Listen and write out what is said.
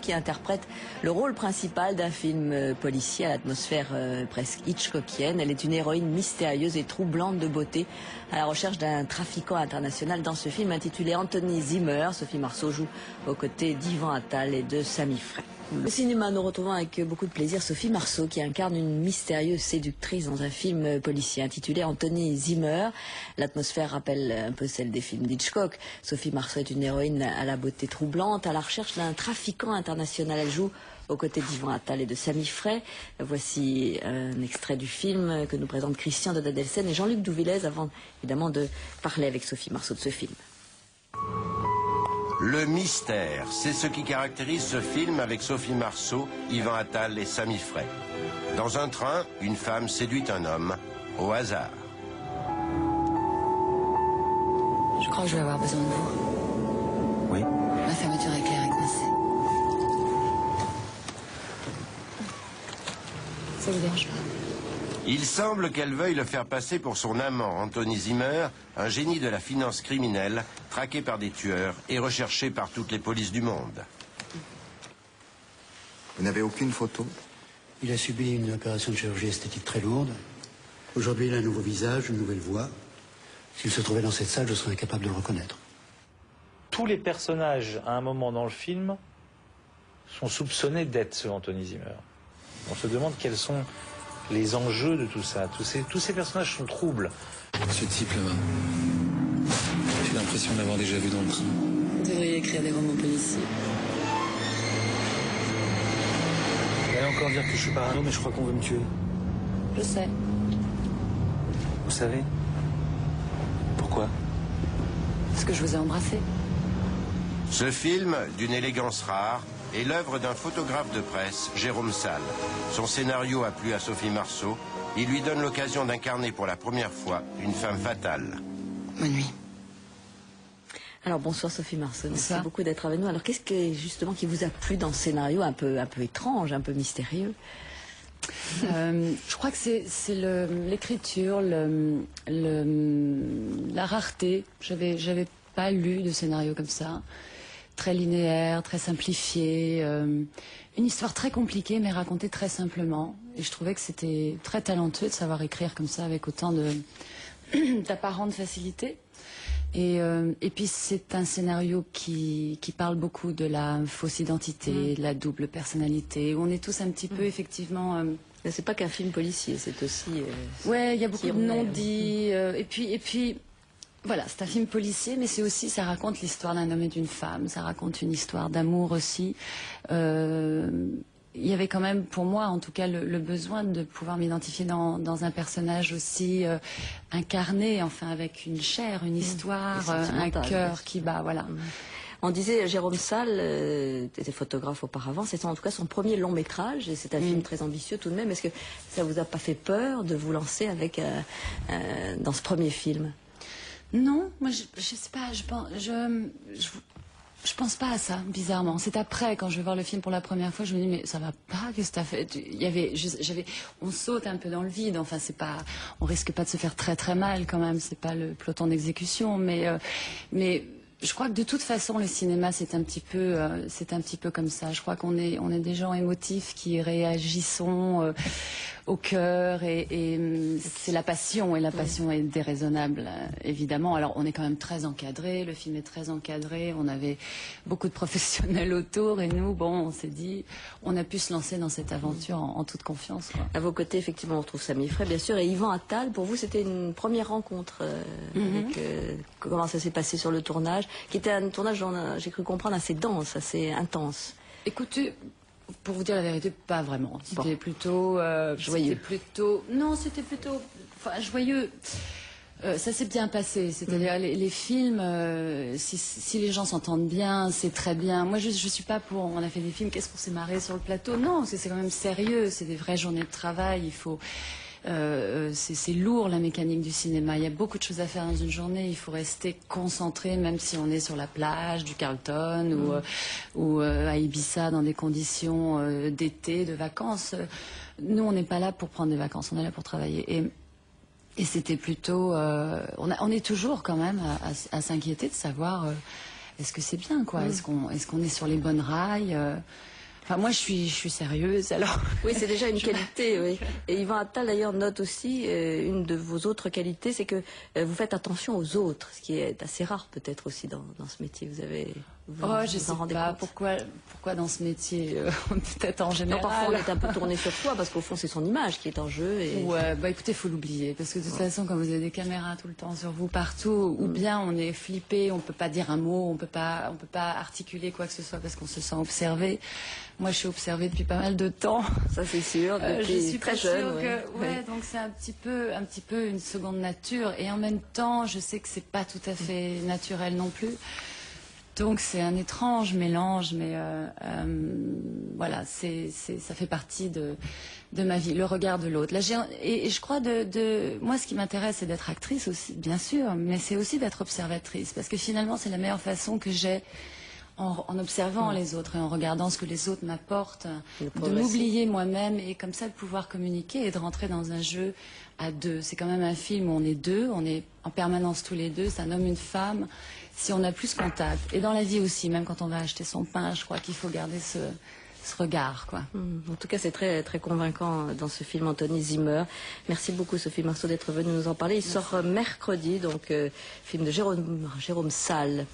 Qui interprète le rôle principal d'un film euh, policier à l'atmosphère euh, presque hitchcockienne. Elle est une héroïne mystérieuse et troublante de beauté à la recherche d'un trafiquant international dans ce film intitulé Anthony Zimmer. Sophie Marceau joue aux côtés d'Ivan Attal et de Sami Frey. Au cinéma, nous retrouvons avec beaucoup de plaisir Sophie Marceau qui incarne une mystérieuse séductrice dans un film policier intitulé Anthony Zimmer. L'atmosphère rappelle un peu celle des films d'Hitchcock. Sophie Marceau est une héroïne à la beauté troublante, à la recherche d'un trafiquant international. Elle joue aux côtés d'Yvan Attal et de Sami Frey. Voici un extrait du film que nous présente Christian de Dadelsen et Jean-Luc Douvillez avant évidemment de parler avec Sophie Marceau de ce film. Le mystère, c'est ce qui caractérise ce film avec Sophie Marceau, Yvan Attal et Sami Frey. Dans un train, une femme séduit un homme, au hasard. Je crois que je vais avoir besoin de vous. Oui. Ma fermeture éclair est coincée. Ça vous dérange pas? Il semble qu'elle veuille le faire passer pour son amant, Anthony Zimmer, un génie de la finance criminelle, traqué par des tueurs et recherché par toutes les polices du monde. Vous n'avez aucune photo? Il a subi une opération de chirurgie esthétique très lourde. Aujourd'hui, il a un nouveau visage, une nouvelle voix. S'il se trouvait dans cette salle, je serais incapable de le reconnaître. Tous les personnages, à un moment dans le film, sont soupçonnés d'être ce Anthony Zimmer. On se demande quels sont les enjeux de tout ça. Tous ces, tous ces personnages sont troubles. Ce type là-bas, j'ai l'impression de l'avoir déjà vu dans le train. Vous devriez écrire des romans policiers. Vous allez encore dire que je suis parano, mais je crois qu'on veut me tuer. Je sais. Vous savez Pourquoi? Parce que je vous ai embrassé. Ce film, d'une élégance rare, est l'œuvre d'un photographe de presse, Jérôme Salle. Son scénario a plu à Sophie Marceau. Il lui donne l'occasion d'incarner pour la première fois une femme fatale. Bonne nuit. Alors bonsoir Sophie Marceau, merci beaucoup d'être avec nous. Alors qu'est-ce que justement qui vous a plu dans ce scénario un peu, un peu étrange, un peu mystérieux Euh, je crois que c'est l'écriture, le, le- la rareté. J'avais j'avais pas lu de scénario comme ça. Très linéaire, très simplifié. euh, une histoire très compliquée mais racontée très simplement. Et je trouvais que c'était très talentueux de savoir écrire comme ça avec autant de d'apparente facilité. Et, euh, et puis c'est un scénario qui, qui parle beaucoup de la fausse identité, de la double personnalité, où on est tous un petit peu effectivement... euh, C'est pas qu'un film policier, c'est aussi. euh, ouais, il y a beaucoup de remet, non-dits. euh, et puis, et puis, voilà, c'est un film policier, mais c'est aussi, ça raconte l'histoire d'un homme et d'une femme, ça raconte une histoire d'amour aussi. Euh, y avait quand même, pour moi, en tout cas, le, le besoin de pouvoir m'identifier dans, dans un personnage aussi euh, incarné, enfin, avec une chair, une histoire, Et euh, un cœur qui bat, voilà. On disait Jérôme Salle euh, était photographe auparavant, c'est en tout cas son premier long métrage et c'est un film très ambitieux tout de même. Est-ce que ça vous a pas fait peur de vous lancer avec euh, euh, dans ce premier film? Non, moi je, je sais pas, je pense, je, je, je pense pas à ça, bizarrement. C'est après, quand je vais voir le film pour la première fois, je me dis mais ça va pas, qu'est-ce que t'as fait? Y avait, j'avais, on saute un peu dans le vide. Enfin, c'est pas, on risque pas de se faire très très mal quand même. C'est pas le peloton d'exécution, mais, euh, mais je crois que de toute façon, le cinéma, c'est un petit peu, euh, c'est un petit peu comme ça. Je crois qu'on est, on est des gens émotifs qui réagissons euh, au cœur et, et, hum, c'est la passion et la passion est déraisonnable, euh, évidemment. Alors, on est quand même très encadré. Le film est très encadré. On avait beaucoup de professionnels autour et nous, bon, on s'est dit, on a pu se lancer dans cette aventure en, en toute confiance. Quoi. À vos côtés, effectivement, on retrouve Samy Frey, bien sûr, et Yvan Attal. Pour vous, c'était une première rencontre. euh, avec, euh, comment ça s'est passé sur le tournage, qui était un tournage, j'ai cru comprendre, assez dense, assez intense. Écoutez, pour vous dire la vérité, pas vraiment. C'était Bon. plutôt euh, Joyeux. Plutôt. Non, c'était plutôt. Enfin, joyeux. Euh, ça s'est bien passé. C'est-à-dire les, les films, euh, si, si les gens s'entendent bien, c'est très bien. Moi, je, je suis pas pour. On a fait des films. Qu'est-ce qu'on s'est marré sur le plateau? Non, c'est quand même sérieux. C'est des vraies journées de travail. Il faut. Euh, c'est c'est lourd la mécanique du cinéma. Il y a beaucoup de choses à faire dans une journée. Il faut rester concentré, même si on est sur la plage du Carlton ou, euh, ou euh, à Ibiza dans des conditions euh, d'été, de vacances. Nous, on n'est pas là pour prendre des vacances. On est là pour travailler. Et et c'était plutôt, euh, on, a- on est toujours quand même à, à- à s'inquiéter de savoir euh, est-ce que c'est bien quoi? Est-ce qu'on est-ce qu'on est sur les bonnes rails euh? Enfin, moi, je suis, je suis sérieuse, alors. Oui, c'est déjà une qualité, oui. Et Yvan Attal, d'ailleurs, note aussi euh, une de vos autres qualités, c'est que euh, vous faites attention aux autres, ce qui est assez rare, peut-être, aussi, dans, dans ce métier. Vous avez... Vous, Oh, je en sais rendez pas compte pourquoi, pourquoi dans ce métier, euh, peut-être en Non, général. parfois, on est un peu tourné sur soi, parce qu'au fond, c'est son image qui est en jeu. Et... Ouais, bah écoutez, faut l'oublier parce que de toute façon, quand vous avez des caméras tout le temps sur vous partout, ou bien on est flippé, on peut pas dire un mot, on peut pas, on peut pas articuler quoi que ce soit parce qu'on se sent observé. Moi, je suis observée depuis pas mal de temps. Ça, c'est sûr, Euh, je suis très jeune. que, ouais, donc c'est un petit peu, un petit peu une seconde nature, et en même temps, je sais que c'est pas tout à fait naturel non plus. Donc c'est un étrange mélange, mais euh, euh, voilà, c'est, ça fait partie de, ma vie, le regard de l'autre. Et je crois de, de, moi, ce qui m'intéresse, c'est d'être actrice aussi, bien sûr, mais c'est aussi d'être observatrice, parce que finalement, c'est la meilleure façon que j'ai en, en observant les autres et en regardant ce que les autres m'apportent, De m'oublier moi-même et comme ça de pouvoir communiquer et de rentrer dans un jeu à deux. C'est quand même un film où on est deux, on est en permanence tous les deux, c'est un homme, une femme. Si on a plus contact, et dans la vie aussi, même quand on va acheter son pain, je crois qu'il faut garder ce, ce regard, quoi. Mm. En tout cas, c'est très, très convaincant dans ce film, Anthony Zimmer. Merci beaucoup, Sophie Marceau, d'être venue nous en parler. Il sort mercredi, donc, euh, film de Jérôme, Jérôme Salle.